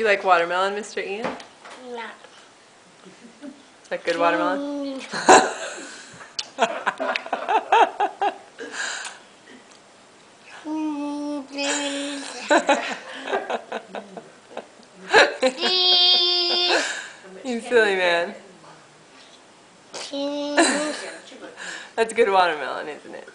Do you like watermelon, Mr. Ian? No. Is that good watermelon? You silly man. That's good watermelon, isn't it?